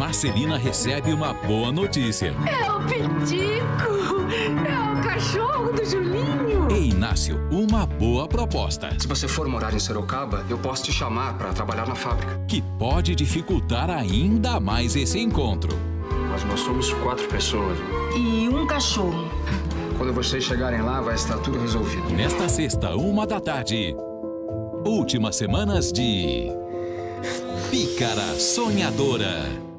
Marcelina recebe uma boa notícia. É o Pitico! É o cachorro do Julinho! E Inácio, uma boa proposta. Se você for morar em Sorocaba, eu posso te chamar para trabalhar na fábrica. Que pode dificultar ainda mais esse encontro. Mas nós somos quatro pessoas. E um cachorro. Quando vocês chegarem lá, vai estar tudo resolvido. Nesta sexta, uma da tarde. Últimas semanas de. Pícara Sonhadora.